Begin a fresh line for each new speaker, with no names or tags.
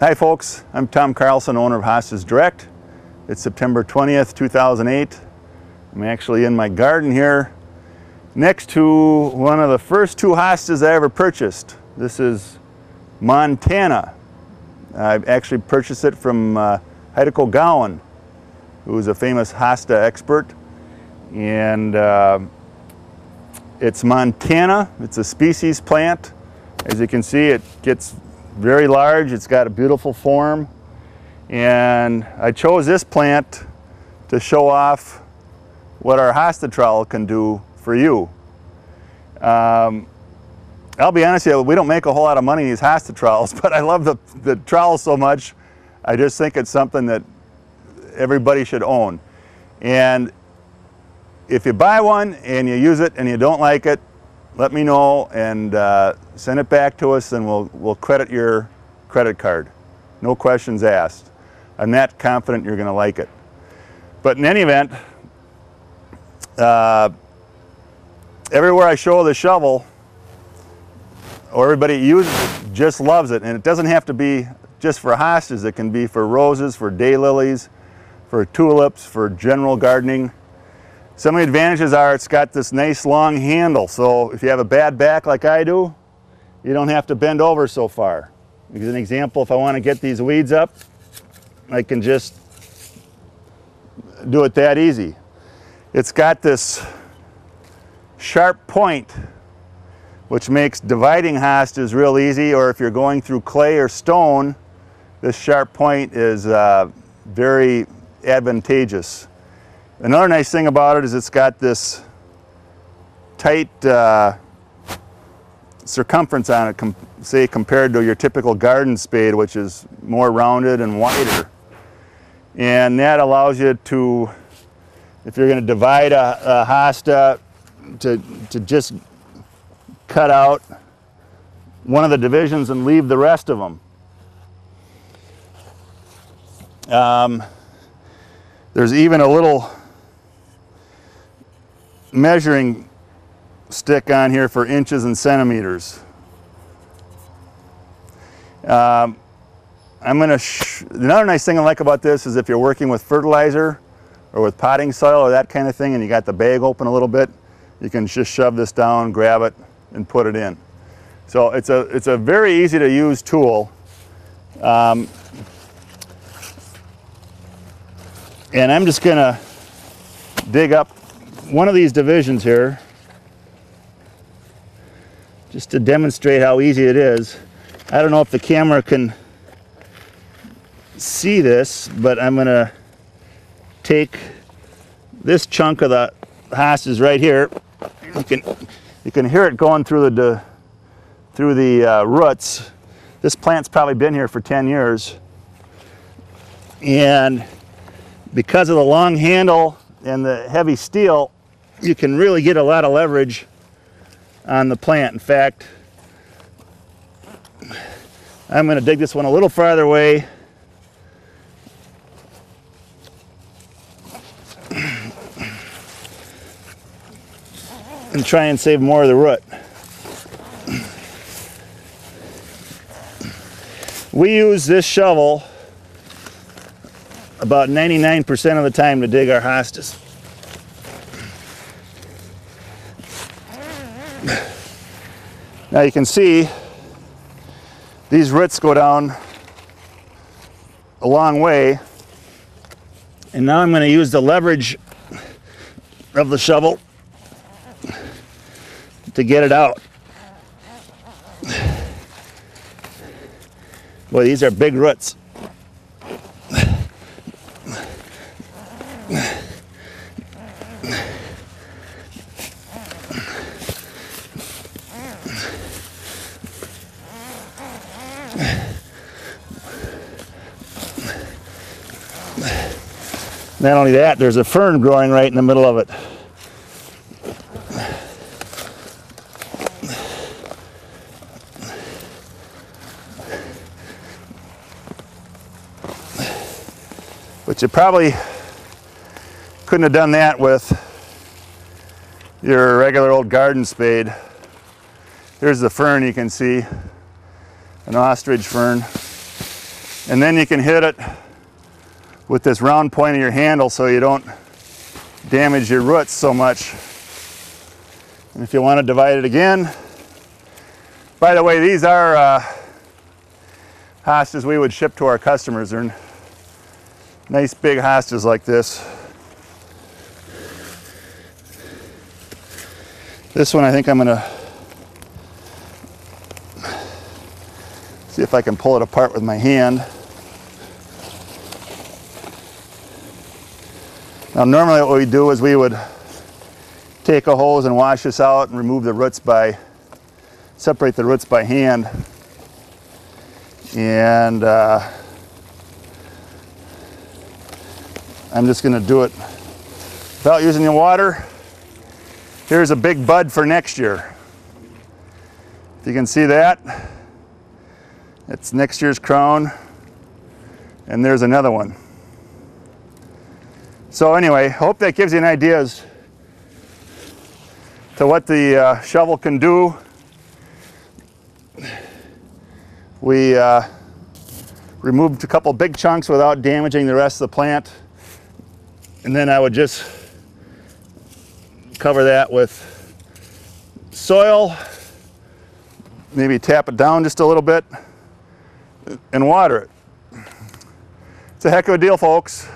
Hi folks, I'm Tom Carlson, owner of Hostas Direct. It's September 20th, 2008. I'm actually in my garden here next to one of the first two hostas I ever purchased. This is Montana. I actually purchased it from uh, Hideko Gowen, who is a famous hosta expert. And uh, it's Montana, it's a species plant. As you can see, it gets very large, it's got a beautiful form. And I chose this plant to show off what our hosta trowel can do for you. Um, I'll be honest with you, we don't make a whole lot of money in these hosta trowels, but I love the, the trowel so much, I just think it's something that everybody should own. And if you buy one and you use it and you don't like it, let me know and uh, send it back to us and we'll, we'll credit your credit card. No questions asked. I'm not confident you're going to like it. But in any event, uh, everywhere I show the shovel, or everybody uses it, just loves it. And it doesn't have to be just for hostas. It can be for roses, for daylilies, for tulips, for general gardening. Some of the advantages are it's got this nice long handle. So if you have a bad back like I do, you don't have to bend over so far. As an example, if I want to get these weeds up, I can just do it that easy. It's got this sharp point which makes dividing hostas real easy or if you're going through clay or stone this sharp point is uh, very advantageous. Another nice thing about it is it's got this tight uh, circumference on it, com say compared to your typical garden spade which is more rounded and wider. And that allows you to, if you're going to divide a, a hosta, to, to just cut out one of the divisions and leave the rest of them. Um, there's even a little measuring stick on here for inches and centimeters. Um, I'm going to, another nice thing I like about this is if you're working with fertilizer or with potting soil or that kind of thing and you got the bag open a little bit, you can just shove this down, grab it, and put it in. So it's a, it's a very easy to use tool. Um, and I'm just going to dig up one of these divisions here just to demonstrate how easy it is. I don't know if the camera can see this, but I'm going to take this chunk of the hostas right here. You can, you can hear it going through the, through the uh, roots. This plant's probably been here for 10 years. And because of the long handle and the heavy steel, you can really get a lot of leverage on the plant. In fact, I'm going to dig this one a little farther away and try and save more of the root. We use this shovel about 99% of the time to dig our hostas. Now you can see these roots go down a long way and now I'm going to use the leverage of the shovel to get it out. Boy, these are big roots. Not only that, there's a fern growing right in the middle of it. But you probably couldn't have done that with your regular old garden spade. Here's the fern you can see, an ostrich fern. And then you can hit it with this round point of your handle so you don't damage your roots so much. And if you want to divide it again, by the way, these are uh, hostas we would ship to our customers. They're nice big hostas like this. This one I think I'm gonna see if I can pull it apart with my hand. Now normally what we do is we would take a hose and wash this out and remove the roots by, separate the roots by hand. And uh, I'm just gonna do it without using the water. Here's a big bud for next year. If you can see that, it's next year's crown. And there's another one. So anyway, hope that gives you an idea as to what the uh, shovel can do. We uh, removed a couple big chunks without damaging the rest of the plant. And then I would just cover that with soil, maybe tap it down just a little bit and water it. It's a heck of a deal, folks.